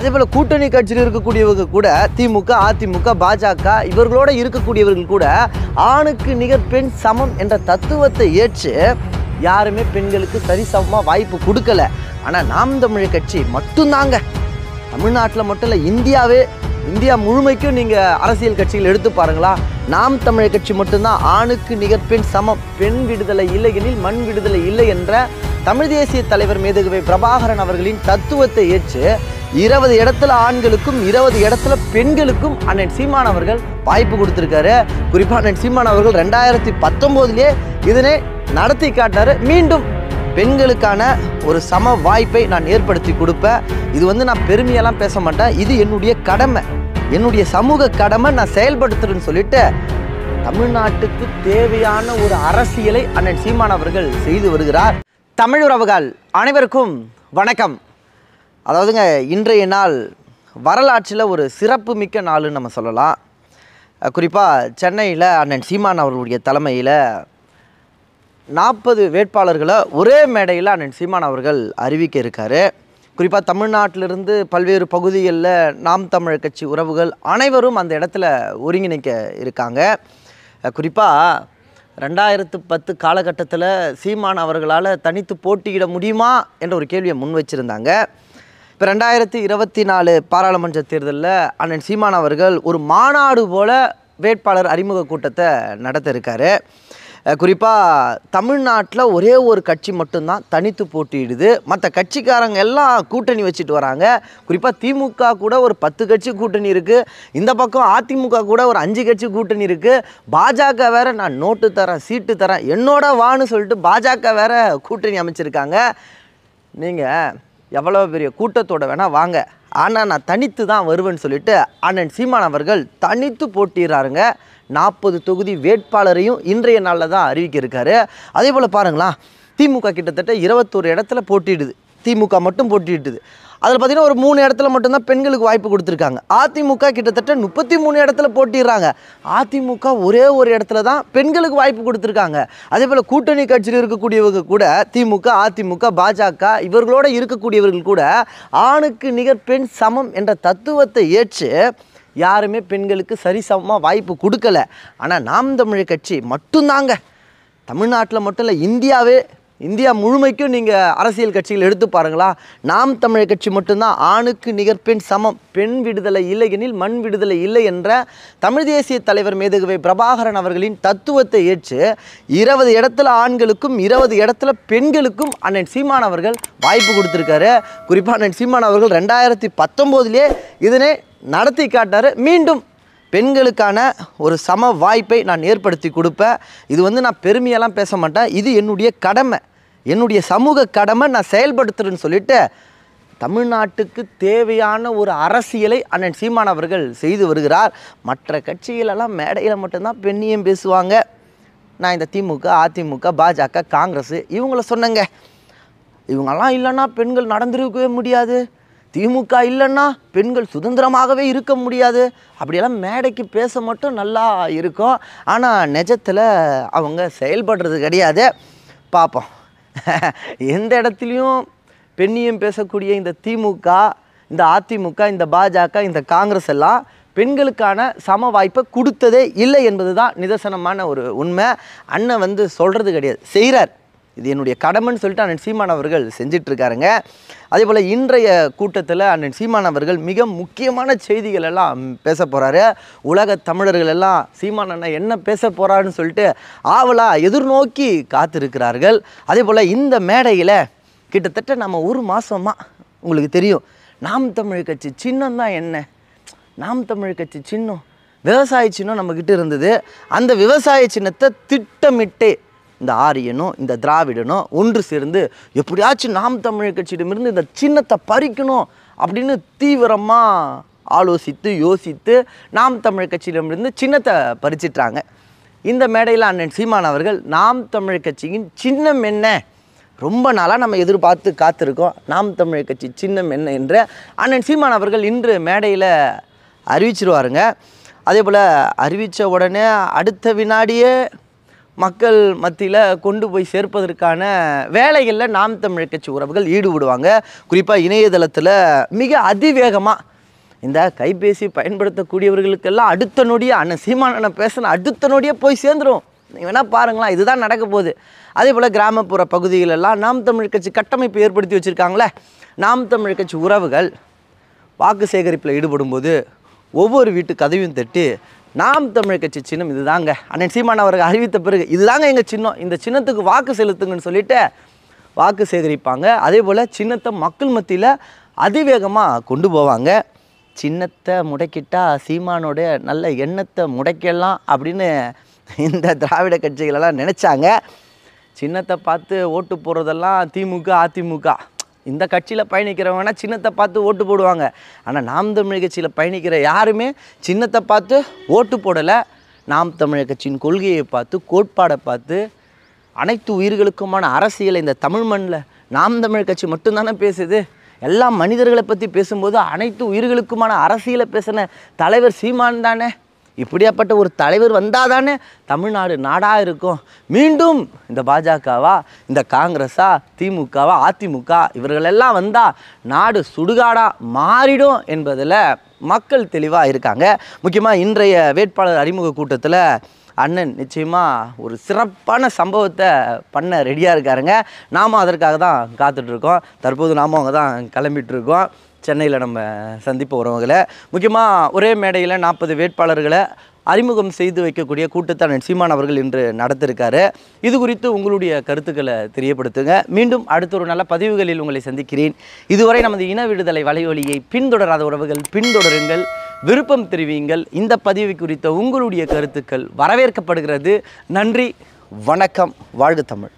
அதே போல் கூட்டணி கட்சியில் இருக்கக்கூடியவங்க கூட திமுக அதிமுக பாஜக இவர்களோட இருக்கக்கூடியவர்கள் கூட ஆணுக்கு நிகர் பெண் சமம் என்ற தத்துவத்தை ஏற்று யாருமே பெண்களுக்கு சரிசமமாக வாய்ப்பு கொடுக்கல. ஆனால் நாம் தமிழ் கட்சி மட்டும்தாங்க. தமிழ்நாட்டில் மட்டும் இல்லை இந்தியாவே இந்தியா முழுமைக்கும் நீங்கள் அரசியல் கட்சிகள் எடுத்து பாருங்களா. நாம் தமிழர் கட்சி மட்டும்தான் ஆணுக்கு நிகர் பெண் சமம் பெண் விடுதலை இல்லை எனில் மண் விடுதலை இல்லை என்ற தமிழ் தேசிய தலைவர் மேதகவை பிரபாகரன் அவர்களின் தத்துவத்தை ஏற்று இருபது இடத்துல ஆண்களுக்கும் இருபது இடத்துல பெண்களுக்கும் அண்ணன் சீமான் அவர்கள் வாய்ப்பு கொடுத்துருக்காரு. குறிப்பாக அண்ணன் சீமான் அவர்கள் ரெண்டாயிரத்தி பத்தொம்போதுலேயே இதனை நடத்தி காட்டார் மீண்டும் பெண்களுக்கான ஒரு சம வாய்ப்பை நான் ஏற்படுத்தி கொடுப்பேன். இது வந்து நான் பெருமையெல்லாம் பேச மாட்டேன். இது என்னுடைய கடமை. என்னுடைய சமூக கடமை நான் செயல்படுத்துறேன்னு சொல்லிட்டு தமிழ்நாட்டுக்கு தேவையான ஒரு அரசியலை அண்ணன் சீமான் அவர்கள் செய்து வருகிறார். தமிழ் உறவுகள் அனைவருக்கும் வணக்கம். அதாவதுங்க இன்றைய நாள் வரலாற்றில் ஒரு சிறப்பு மிக்க நாள்னு நம்ம சொல்லலாம். குறிப்பாக சென்னையில் அண்ணன் சீமான் அவர்களுடைய தலைமையில் நாற்பது வேட்பாளர்களை ஒரே மேடையில் அண்ணன் சீமான் அவர்கள் அறிவிக்க இருக்காரு. குறிப்பாக தமிழ்நாட்டிலிருந்து பல்வேறு பகுதிகளில் நாம் தமிழர் கட்சி உறவுகள் அனைவரும் அந்த இடத்துல ஒருங்கிணைக்க இருக்காங்க. குறிப்பாக ரெண்டாயிரத்து பத்து காலகட்டத்தில் சீமான் அவர்களால் தனித்து போட்டியிட முடியுமா என்ற ஒரு கேள்வியை முன் வச்சுருந்தாங்க. இப்போ ரெண்டாயிரத்தி இருபத்தி நாலு பாராளுமன்ற தேர்தலில் அண்ணன் சீமான் அவர்கள் ஒரு மாநாடு போல வேட்பாளர் அறிமுக கூட்டத்தை நடத்த இருக்காரு குறிப்பாக தமிழ்நாட்டில் ஒரே ஒரு கட்சி மட்டும்தான் தனித்து போட்டியிடுது. மற்ற கட்சிக்காரங்க எல்லாம் கூட்டணி வச்சுட்டு வராங்க. குறிப்பாக திமுக கூட ஒரு பத்து கட்சி கூட்டணி இருக்குது இந்த பக்கம் அதிமுக கூட ஒரு அஞ்சு கட்சி கூட்டணி இருக்குது பாஜக வேற நான் நோட்டு தரேன் சீட்டு தரேன் என்னோட வான்னு சொல்லிட்டு பாஜக வேற கூட்டணி அமைச்சிருக்காங்க. நீங்கள் எவ்வளோ பெரிய கூட்டத்தோடு வேணால் வாங்க. ஆனால் நான் தனித்து தான் வருவேன்னு சொல்லிட்டு அண்ணன் சீமான் அவர்கள் தனித்து போட்டிடுறாருங்க. நாற்பது தொகுதி வேட்பாளரையும் இன்றைய நாளில் தான் அறிவிக்க இருக்காரு. அதே போல் பாருங்களா திமுக கிட்டத்தட்ட இருபத்தோரு இடத்துல போட்டிடுது திமுக மட்டும் போட்டிட்டுது அதில் பார்த்தீங்கன்னா ஒரு மூணு இடத்துல மட்டும்தான் பெண்களுக்கு வாய்ப்பு கொடுத்துருக்காங்க. அதிமுக கிட்டத்தட்ட முப்பத்தி மூணு இடத்துல போட்டிடுறாங்க அதிமுக ஒரே ஒரு இடத்துல தான் பெண்களுக்கு வாய்ப்பு கொடுத்துருக்காங்க. அதே போல் கூட்டணி கட்சியில் இருக்கக்கூடியவங்க கூட திமுக அதிமுக பாஜக இவர்களோட இருக்கக்கூடியவர்கள் கூட ஆணுக்கு நிகர் பெண் சமம் என்ற தத்துவத்தை ஏற்று யாருமே பெண்களுக்கு சரிசமமாக வாய்ப்பு கொடுக்கல. ஆனால் நாம் தமிழர் கட்சி மட்டும்தாங்க. தமிழ்நாட்டில் மட்டும் இல்லை இந்தியாவே இந்தியா முழுமைக்கும் நீங்கள் அரசியல் கட்சிகள் எடுத்து பாருங்களா. நாம் தமிழர் கட்சி மட்டும்தான் ஆணுக்கு நிகர் பெண் சமம். பெண் விடுதலை இல்லை எனில் மண் விடுதலை இல்லை என்ற தமிழ் தேசிய தலைவர் மேதகுவை பிரபாகரன் அவர்களின் தத்துவத்தை ஏற்று இருபது இடத்துல ஆண்களுக்கும் இருபது இடத்துல பெண்களுக்கும் அண்ணன் சீமான் அவர்கள் வாய்ப்பு கொடுத்துருக்காரு. குறிப்பாக அண்ணன் சீமான் அவர்கள் ரெண்டாயிரத்தி பத்தொம்போதுலேயே இதனை நடத்தி காட்டார் மீண்டும் பெண்களுக்கான ஒரு சம வாய்ப்பை நான் ஏற்படுத்தி கொடுப்பேன். இது வந்து நான் பெருமையெல்லாம் பேச மாட்டேன். இது என்னுடைய கடமை. என்னுடைய சமூக கடமை நான் செயல்படுத்துறேன்னு சொல்லிட்டு தமிழ்நாட்டுக்கு தேவையான ஒரு அரசியலை அண்ணன் சீமான் அவர்கள் செய்து வருகிறார். மற்ற கட்சிகளெல்லாம் மேடையில் மட்டும்தான் பெண்ணியம் பேசுவாங்க. நான் இந்த திமுக அதிமுக பாஜக காங்கிரஸ் இவங்கள சொன்னேங்க. இவங்கெல்லாம் இல்லைன்னா பெண்கள் நடந்திருக்கவே முடியாது. திமுக இல்லைன்னா பெண்கள் சுதந்திரமாகவே இருக்க முடியாது. அப்படியெல்லாம் மேடைக்கு பேச மட்டும் நல்லா இருக்கும். ஆனால் நிஜத்தில் அவங்க செயல்படுறது கிடையாது. பார்ப்போம் எந்த இடத்துலையும் பெண்ணியம் பேசக்கூடிய இந்த திமுக இந்த அதிமுக இந்த பாஜக இந்த காங்கிரஸ் எல்லாம் பெண்களுக்கான சம வாய்ப்பை கொடுத்ததே இல்லை என்பது தான் நிதர்சனமான ஒரு உண்மை. அண்ணன் வந்து சொல்கிறது கிடையாது. செய்கிறார் இது என்னுடைய கடமைன்னு சொல்லிட்டு அண்ணன் சீமான் அவர்கள் செஞ்சிட்டு இருக்காருங்க அதே போல் இன்றைய கூட்டத்தில் அண்ணன் சீமான் அவர்கள் மிக முக்கியமான செய்திகள் எல்லாம் பேச போகிறாரு உலக தமிழர்கள் எல்லாம் சீமான் அண்ணன் என்ன பேச போகிறாருன்னு சொல்லிட்டு ஆவலாக எதிர்நோக்கி காத்திருக்கிறார்கள். அதே போல் இந்த மேடையில் கிட்டத்தட்ட நம்ம ஒரு மாதமாக உங்களுக்கு தெரியும். நாம் தமிழ் கட்சி சின்னம் தான் என்ன? நாம் தமிழ் கட்சி சின்னம் விவசாய சின்னம் நம்மக்கிட்ட இருந்தது. அந்த விவசாய சின்னத்தை திட்டமிட்டே இந்த ஆரியனும் இந்த திராவிடனும் ஒன்று சேர்ந்து எப்படியாச்சும் நாம் தமிழ் கட்சியிடமிருந்து இந்த சின்னத்தை பறிக்கணும் அப்படின்னு தீவிரமாக ஆலோசித்து யோசித்து நாம் தமிழ் கட்சியிடமிருந்து சின்னத்தை பறிச்சிட்டாங்க. இந்த மேடையில் அண்ணன் சீமான் அவர்கள் நாம் தமிழ் கட்சியின் சின்னம் என்ன? ரொம்ப நாளாக நம்ம எதிர்பார்த்து காத்திருக்கோம். நாம் தமிழ் கட்சி சின்னம் என்ன என்று அண்ணன் சீமான் அவர்கள் இன்று மேடையில் அறிவிச்சிருவாருங்க. அதே போல் அறிவித்த உடனே அடுத்த வினாடியே மக்கள் மத்தியில் கொண்டு போய் சேர்ப்பதற்கான வேலைகளில் நாம் தமிழ் கட்சி உறவுகள் ஈடுபடுவாங்க. குறிப்பாக இணையதளத்தில் மிக அதிவேகமாக இந்த கைபேசி பயன்படுத்தக்கூடியவர்களுக்கெல்லாம் அடுத்த நொடியே அண்ணன் சீமானண்ணன் பேசின அடுத்த நொடியே போய் சேர்ந்துரும். நீங்கள் வேணால் பாருங்களேன் இதுதான் நடக்க போகுது. அதே போல் கிராமப்புற பகுதிகளெல்லாம் நாம் தமிழ் கட்சி கட்டமைப்பு ஏற்படுத்தி வச்சுருக்காங்களே. நாம் தமிழ் கட்சி உறவுகள் வாக்கு சேகரிப்பில் ஈடுபடும்போது ஒவ்வொரு வீட்டு கதவையும் தட்டி நாம் தமிழ் கட்சி சின்னம் இதுதாங்க. அண்ணன் சீமான் அவர்கள் அறிவித்த பிறகு இதுதாங்க எங்கள் சின்னம். இந்த சின்னத்துக்கு வாக்கு செலுத்துங்கன்னு சொல்லிட்டு வாக்கு சேகரிப்பாங்க. அதே போல் சின்னத்தை மக்கள் மத்தியில் அதிவேகமாக கொண்டு போவாங்க. சின்னத்தை முடக்கிட்டா சீமானோடைய நல்ல எண்ணத்தை முடைக்கலாம் அப்படின்னு இந்த திராவிட கட்சிகளெல்லாம் நினச்சாங்க. சின்னத்தை பார்த்து ஓட்டு போடுறதெல்லாம் திமுக அதிமுக. இந்த கட்சியில் பயணிக்கிறவங்கன்னா சின்னத்தை பார்த்து ஓட்டு போடுவாங்க. ஆனால் நாம் தமிழ் கட்சியில் பயணிக்கிற யாருமே சின்னத்தை பார்த்து ஓட்டு போடலை. நாம் தமிழர் கட்சியின் கொள்கையை பார்த்து கோட்பாடை பார்த்து அனைத்து உயிர்களுக்குமான அரசியலை இந்த தமிழ் மண்ணில் நாம் தமிழ் கட்சி மட்டும்தானே பேசுது? எல்லா மனிதர்களை பற்றி பேசும்போது அனைத்து உயிர்களுக்குமான அரசியலை பேசின தலைவர் சீமான் தானே? இப்படியாப்பட்ட ஒரு தலைவர் வந்தால் தானே தமிழ்நாடு நாடாக இருக்கும். மீண்டும் இந்த பாஜகவா இந்த காங்கிரஸா திமுகவா அதிமுக இவர்களெல்லாம் வந்தால் நாடு சுடுகாடாக மாறிடும் என்பதில் மக்கள் தெளிவாக இருக்காங்க. முக்கியமாக இன்றைய வேட்பாளர் அறிமுக கூட்டத்தில் அண்ணன் நிச்சயமாக ஒரு சிறப்பான சம்பவத்தை பண்ண ரெடியாக இருக்காருங்க. நாம அதற்காக தான் காத்துட்ருக்கோம் தற்போது நாம அவங்க தான் கிளம்பிட்டுருக்கோம் சென்னையில் நம்ம சந்திப்பு உறவுகளை. முக்கியமாக ஒரே மேடையில் நாற்பது வேட்பாளர்களை அறிமுகம் செய்து வைக்கக்கூடிய கூட்டத்தை சீமான் அவர்கள் இன்று நடத்திருக்காரு. இது குறித்து உங்களுடைய கருத்துக்களை தெரியப்படுத்துங்க. மீண்டும் அடுத்த ஒரு நல்ல பதிவுகளில் உங்களை சந்திக்கிறேன். இதுவரை நமது இன விடுதலை வலையொலியை பின்தொடராத உறவுகள் பின்தொடருங்கள். விருப்பம் தெரிவியுங்கள். இந்த பதிவு குறித்த உங்களுடைய கருத்துக்கள் வரவேற்கப்படுகிறது. நன்றி வணக்கம் வாழ்க தமிழ்.